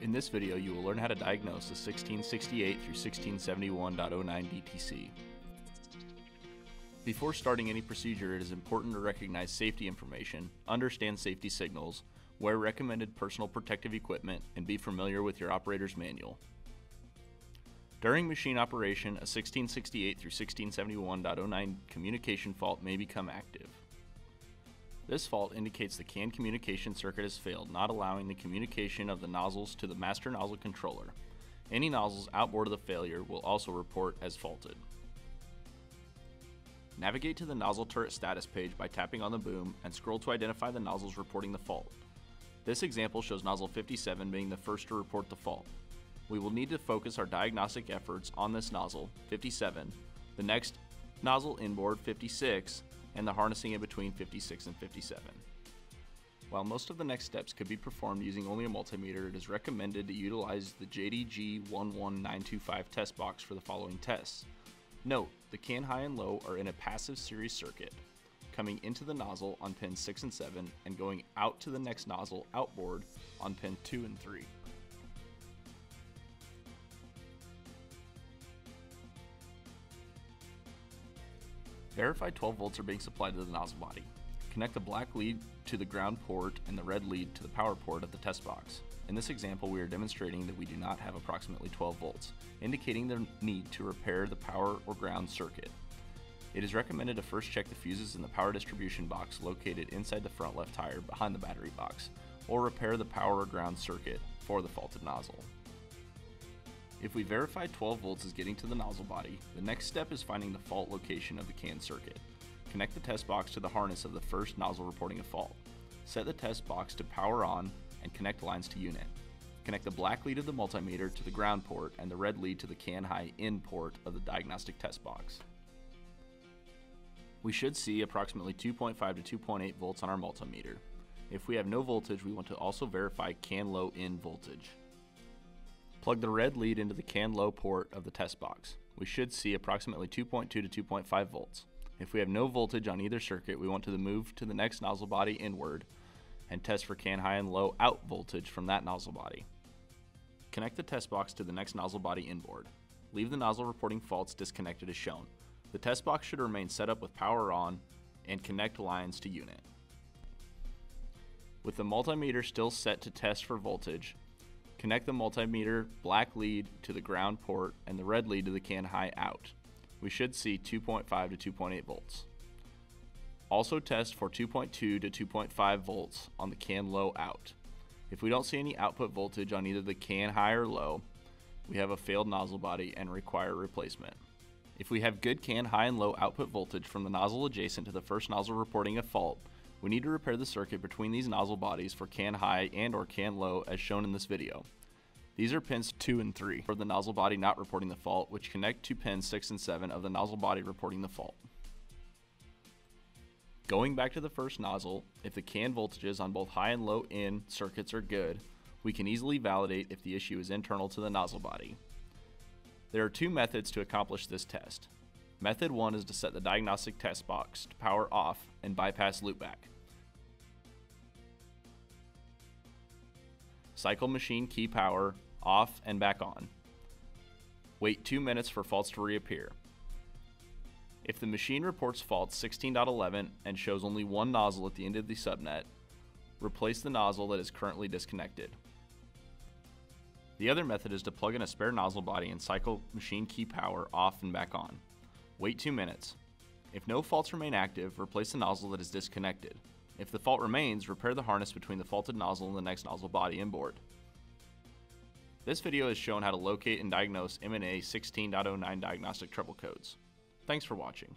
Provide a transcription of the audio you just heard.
In this video, you will learn how to diagnose the 1668 through 1671.09 DTC. Before starting any procedure, it is important to recognize safety information, understand safety signals, wear recommended personal protective equipment, and be familiar with your operator's manual. During machine operation, a 1668 through 1671.09 communication fault may become active. This fault indicates the CAN communication circuit has failed, not allowing the communication of the nozzles to the master nozzle controller. Any nozzles outboard of the failure will also report as faulted. Navigate to the nozzle turret status page by tapping on the boom and scroll to identify the nozzles reporting the fault. This example shows nozzle 57 being the first to report the fault. We will need to focus our diagnostic efforts on this nozzle, 57, the next nozzle inboard, 56, and the harnessing in between 56 and 57. While most of the next steps could be performed using only a multimeter, it is recommended to utilize the JDG 11925 test box for the following tests. Note, the CAN high and low are in a passive series circuit, coming into the nozzle on pins 6 and 7 and going out to the next nozzle outboard on pin 2 and 3. Verify 12 volts are being supplied to the nozzle body. Connect the black lead to the ground port and the red lead to the power port of the test box. In this example, we are demonstrating that we do not have approximately 12 volts, indicating the need to repair the power or ground circuit. It is recommended to first check the fuses in the power distribution box located inside the front left tire behind the battery box, or repair the power or ground circuit for the faulted nozzle. If we verify 12 volts is getting to the nozzle body, the next step is finding the fault location of the CAN circuit. Connect the test box to the harness of the first nozzle reporting a fault. Set the test box to power on and connect lines to unit. Connect the black lead of the multimeter to the ground port and the red lead to the CAN high in port of the diagnostic test box. We should see approximately 2.5 to 2.8 volts on our multimeter. If we have no voltage, we want to also verify CAN low in voltage. Plug the red lead into the CAN low port of the test box. We should see approximately 2.2 to 2.5 volts. If we have no voltage on either circuit, we want to move to the next nozzle body inward and test for CAN high and low out voltage from that nozzle body. Connect the test box to the next nozzle body inboard. Leave the nozzle reporting faults disconnected as shown. The test box should remain set up with power on and connect lines to unit. With the multimeter still set to test for voltage, Connect the multimeter black lead to the ground port and the red lead to the CAN high out. We should see 2.5 to 2.8 volts. Also test for 2.2 to 2.5 volts on the CAN low out. If we don't see any output voltage on either the CAN high or low, we have a failed nozzle body and require replacement. If we have good CAN high and low output voltage from the nozzle adjacent to the first nozzle reporting a fault, we need to repair the circuit between these nozzle bodies for CAN high and or CAN low as shown in this video. These are pins 2 and 3 for the nozzle body not reporting the fault, which connect to pins 6 and 7 of the nozzle body reporting the fault. Going back to the first nozzle, if the CAN voltages on both high and low in circuits are good, we can easily validate if the issue is internal to the nozzle body. There are two methods to accomplish this test. Method 1 is to set the diagnostic test box to power off and bypass loopback. Cycle machine key power off and back on. Wait 2 minutes for faults to reappear. If the machine reports faults 16.11 and shows only one nozzle at the end of the subnet, replace the nozzle that is currently disconnected. The other method is to plug in a spare nozzle body and cycle machine key power off and back on. Wait 2 minutes. If no faults remain active, replace the nozzle that is disconnected. If the fault remains, repair the harness between the faulted nozzle and the next nozzle body inboard. This video has shown how to locate and diagnose MNA 16.09 diagnostic trouble codes. Thanks for watching.